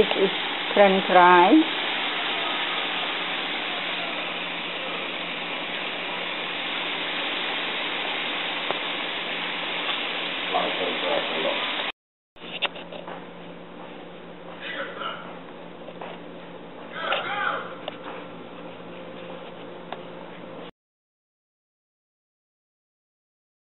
This is french fries.